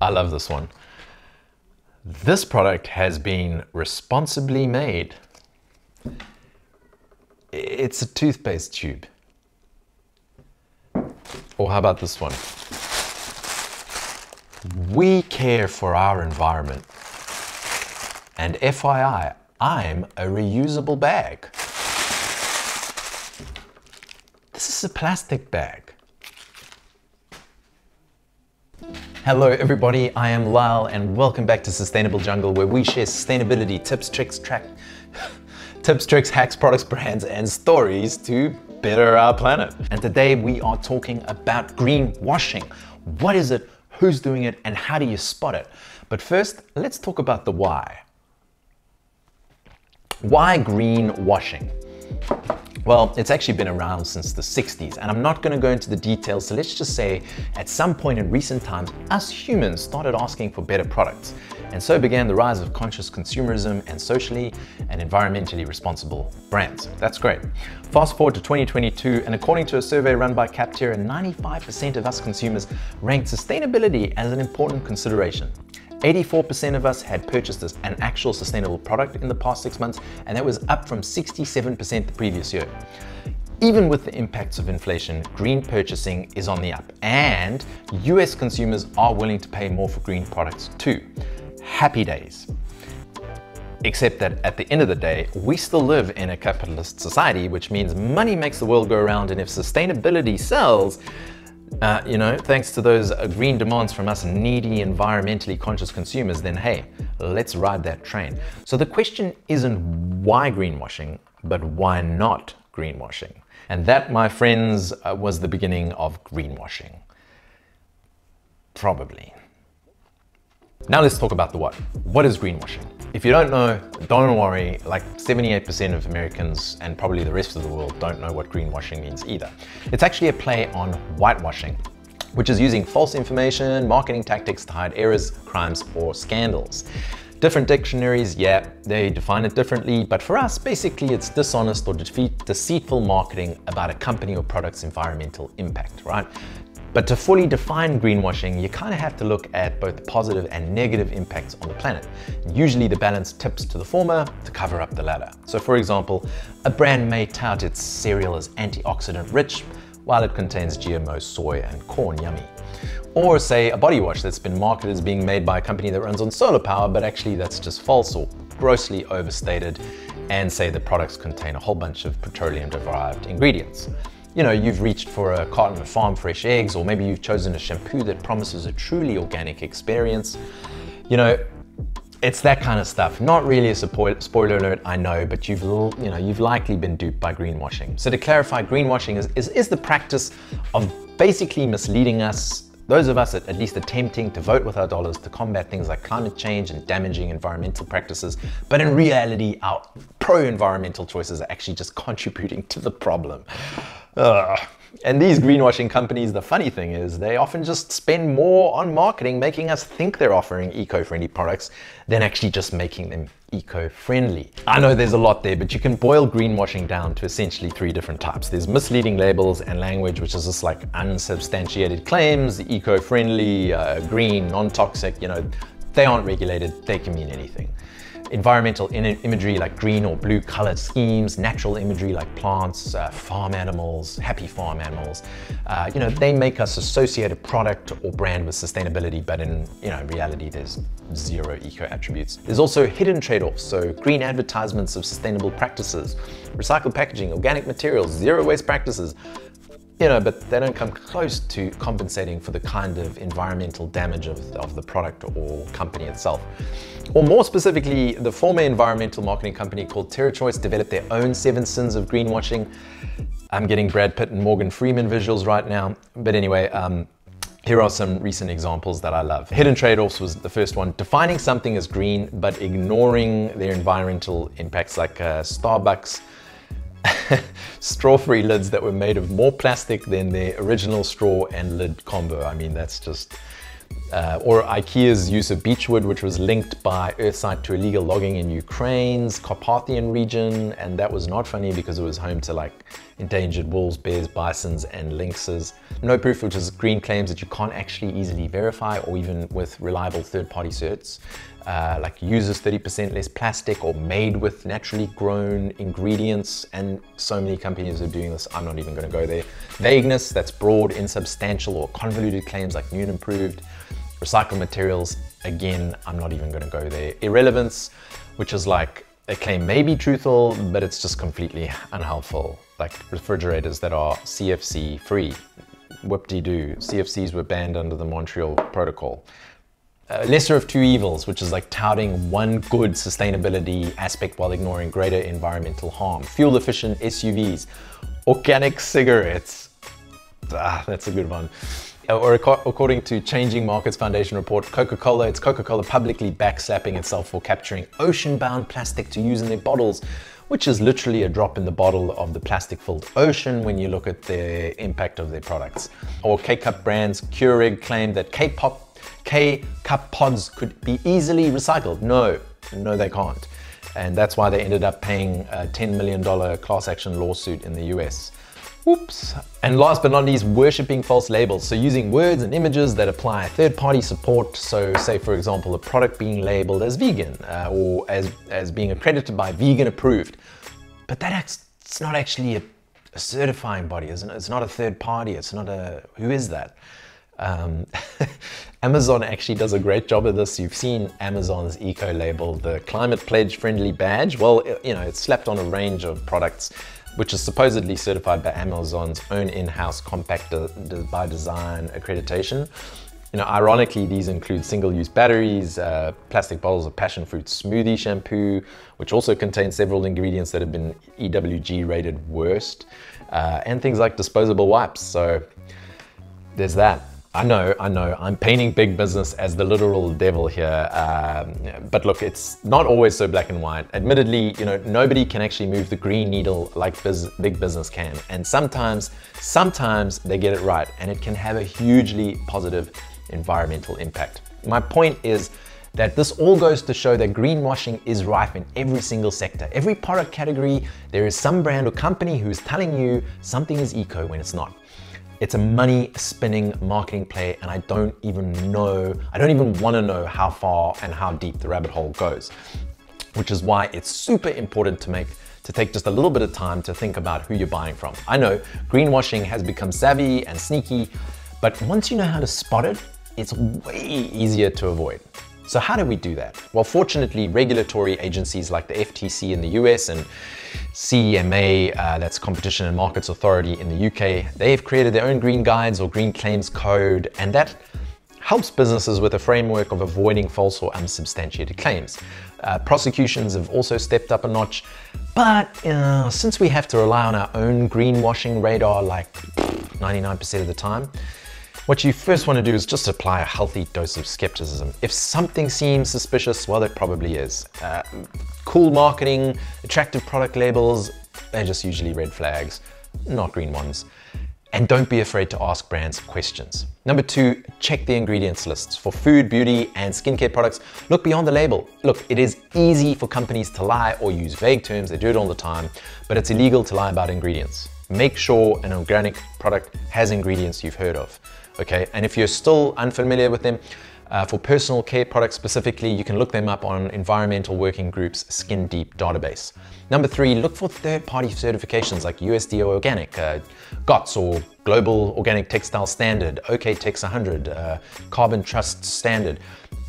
I love this one. This product has been responsibly made. It's a toothpaste tube. Or how about this one? We care for our environment. And FYI, I'm a reusable bag. This is a plastic bag. Hello everybody, I am Lyle and welcome back to Sustainable Jungle where we share sustainability tips, tricks, track, tips, tricks, hacks, products, brands and stories to better our planet. And today we are talking about greenwashing. What is it, who's doing it and how do you spot it? But first, let's talk about the why. Why greenwashing? Well, it's actually been around since the 60s, and I'm not going to go into the details, so let's just say at some point in recent times, us humans started asking for better products. And so began the rise of conscious consumerism and socially and environmentally responsible brands. That's great. Fast forward to 2022, and according to a survey run by Capterra, 95% of us consumers ranked sustainability as an important consideration. 84% of us had purchased an actual sustainable product in the past six months, and that was up from 67% the previous year. Even with the impacts of inflation, green purchasing is on the up, and US consumers are willing to pay more for green products too. Happy days. Except that at the end of the day, we still live in a capitalist society, which means money makes the world go around, and if sustainability sells, uh, you know, thanks to those green demands from us needy, environmentally conscious consumers, then hey, let's ride that train. So the question isn't why greenwashing, but why not greenwashing? And that, my friends, uh, was the beginning of greenwashing. Probably. Now let's talk about the what. What is greenwashing? If you don't know, don't worry, like 78% of Americans and probably the rest of the world don't know what greenwashing means either. It's actually a play on whitewashing, which is using false information, marketing tactics to hide errors, crimes, or scandals. Different dictionaries, yeah, they define it differently, but for us, basically it's dishonest or defeat, deceitful marketing about a company or product's environmental impact, right? But to fully define greenwashing, you kind of have to look at both the positive and negative impacts on the planet. Usually the balance tips to the former to cover up the latter. So for example, a brand may tout its cereal as antioxidant rich while it contains GMO soy and corn yummy. Or say a body wash that's been marketed as being made by a company that runs on solar power, but actually that's just false or grossly overstated and say the products contain a whole bunch of petroleum derived ingredients you know, you've reached for a carton of farm fresh eggs, or maybe you've chosen a shampoo that promises a truly organic experience. You know, it's that kind of stuff. Not really a spoiler alert, I know, but you've you know you've likely been duped by greenwashing. So to clarify, greenwashing is, is, is the practice of basically misleading us those of us at least attempting to vote with our dollars to combat things like climate change and damaging environmental practices, but in reality, our pro-environmental choices are actually just contributing to the problem. Ugh. And these greenwashing companies, the funny thing is they often just spend more on marketing, making us think they're offering eco-friendly products than actually just making them eco-friendly. I know there's a lot there, but you can boil greenwashing down to essentially three different types. There's misleading labels and language, which is just like unsubstantiated claims, eco-friendly, uh, green, non-toxic, you know, they aren't regulated, they can mean anything environmental imagery like green or blue colored schemes, natural imagery like plants, uh, farm animals, happy farm animals. Uh, you know, they make us associate a product or brand with sustainability, but in you know reality, there's zero eco attributes. There's also hidden trade-offs, so green advertisements of sustainable practices, recycled packaging, organic materials, zero waste practices, you know, but they don't come close to compensating for the kind of environmental damage of, of the product or company itself. Or more specifically, the former environmental marketing company called TerraChoice developed their own seven sins of greenwashing. I'm getting Brad Pitt and Morgan Freeman visuals right now. But anyway, um, here are some recent examples that I love. Hidden trade-offs was the first one. Defining something as green, but ignoring their environmental impacts like uh, Starbucks straw-free lids that were made of more plastic than their original straw and lid combo. I mean, that's just... Uh, or IKEA's use of beechwood, which was linked by Earthsight to illegal logging in Ukraine's Carpathian region, and that was not funny because it was home to like endangered wolves, bears, bisons, and lynxes. No proof, which is green claims that you can't actually easily verify or even with reliable third-party certs. Uh, like uses 30% less plastic or made with naturally grown ingredients and so many companies are doing this. I'm not even going to go there. Vagueness that's broad insubstantial or convoluted claims like new and improved recycled materials again i'm not even going to go there. Irrelevance which is like a claim may be truthful but it's just completely unhelpful like refrigerators that are cfc free whoop-de-doo cfcs were banned under the montreal protocol uh, lesser of two evils, which is like touting one good sustainability aspect while ignoring greater environmental harm. Fuel efficient SUVs, organic cigarettes. Ah, that's a good one. Uh, or according to Changing Markets Foundation report, Coca-Cola, it's Coca-Cola publicly backslapping itself for capturing ocean-bound plastic to use in their bottles, which is literally a drop in the bottle of the plastic-filled ocean when you look at the impact of their products. Or K-Cup brands, Keurig claimed that K-pop K-cup pods could be easily recycled. No, no they can't. And that's why they ended up paying a $10 million class action lawsuit in the US. Oops. And last but not least, worshipping false labels. So using words and images that apply third-party support. So say, for example, a product being labeled as vegan uh, or as, as being accredited by vegan approved. But that it's not actually a, a certifying body, isn't it? It's not a third party. It's not a, who is that? Um, Amazon actually does a great job of this. You've seen Amazon's eco label, the climate pledge friendly badge. Well, it, you know, it's slapped on a range of products, which is supposedly certified by Amazon's own in-house compact de de by design accreditation. You know, ironically, these include single-use batteries, uh, plastic bottles of passion fruit smoothie shampoo, which also contains several ingredients that have been EWG rated worst, uh, and things like disposable wipes. So there's that. I know, I know, I'm painting big business as the literal devil here. Um, but look, it's not always so black and white. Admittedly, you know, nobody can actually move the green needle like biz big business can. And sometimes, sometimes they get it right and it can have a hugely positive environmental impact. My point is that this all goes to show that greenwashing is rife in every single sector. Every product category, there is some brand or company who's telling you something is eco when it's not. It's a money spinning marketing play and I don't even know, I don't even wanna know how far and how deep the rabbit hole goes, which is why it's super important to make to take just a little bit of time to think about who you're buying from. I know greenwashing has become savvy and sneaky, but once you know how to spot it, it's way easier to avoid. So how do we do that? Well, fortunately, regulatory agencies like the FTC in the US and CMA, uh, that's Competition and Markets Authority in the UK, they have created their own green guides or green claims code, and that helps businesses with a framework of avoiding false or unsubstantiated claims. Uh, prosecutions have also stepped up a notch, but uh, since we have to rely on our own greenwashing radar like 99% of the time, what you first want to do is just apply a healthy dose of skepticism. If something seems suspicious, well, it probably is. Uh, cool marketing, attractive product labels, they're just usually red flags, not green ones. And don't be afraid to ask brands questions. Number two, check the ingredients lists. For food, beauty, and skincare products, look beyond the label. Look, it is easy for companies to lie or use vague terms, they do it all the time, but it's illegal to lie about ingredients. Make sure an organic product has ingredients you've heard of okay? And if you're still unfamiliar with them, uh, for personal care products specifically, you can look them up on Environmental Working Group's Skin Deep database. Number three, look for third-party certifications like USDA Organic, uh, GOTS or Global Organic Textile Standard, OEKO-TEX 100, uh, Carbon Trust Standard.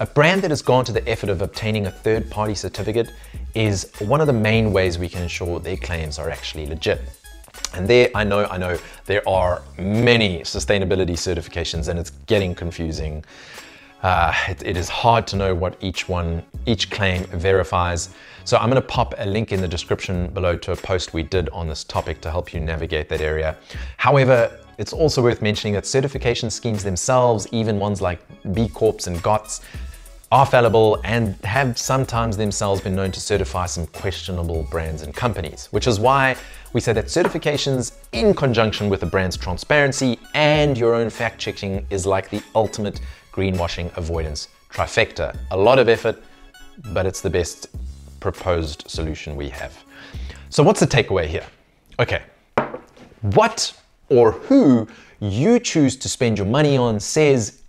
A brand that has gone to the effort of obtaining a third-party certificate is one of the main ways we can ensure their claims are actually legit. And there, I know, I know, there are many sustainability certifications and it's getting confusing. Uh, it, it is hard to know what each one, each claim verifies. So I'm gonna pop a link in the description below to a post we did on this topic to help you navigate that area. However, it's also worth mentioning that certification schemes themselves, even ones like B Corps and GOTS, are fallible and have sometimes themselves been known to certify some questionable brands and companies, which is why we say that certifications in conjunction with the brand's transparency and your own fact checking is like the ultimate greenwashing avoidance trifecta. A lot of effort, but it's the best proposed solution we have. So what's the takeaway here? Okay, What or who you choose to spend your money on says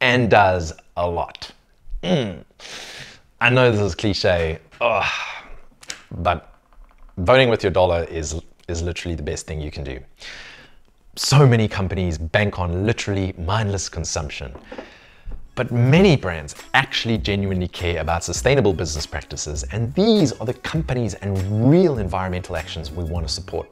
and does a lot. Mm. I know this is cliche, ugh, but voting with your dollar is, is literally the best thing you can do. So many companies bank on literally mindless consumption. But many brands actually genuinely care about sustainable business practices, and these are the companies and real environmental actions we want to support.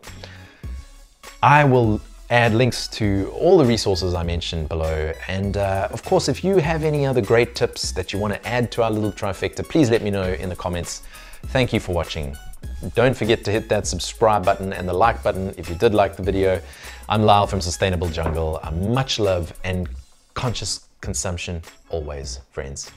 I will add links to all the resources I mentioned below. And uh, of course, if you have any other great tips that you want to add to our little trifecta, please let me know in the comments. Thank you for watching. Don't forget to hit that subscribe button and the like button if you did like the video. I'm Lyle from Sustainable Jungle. Uh, much love and conscious consumption always, friends.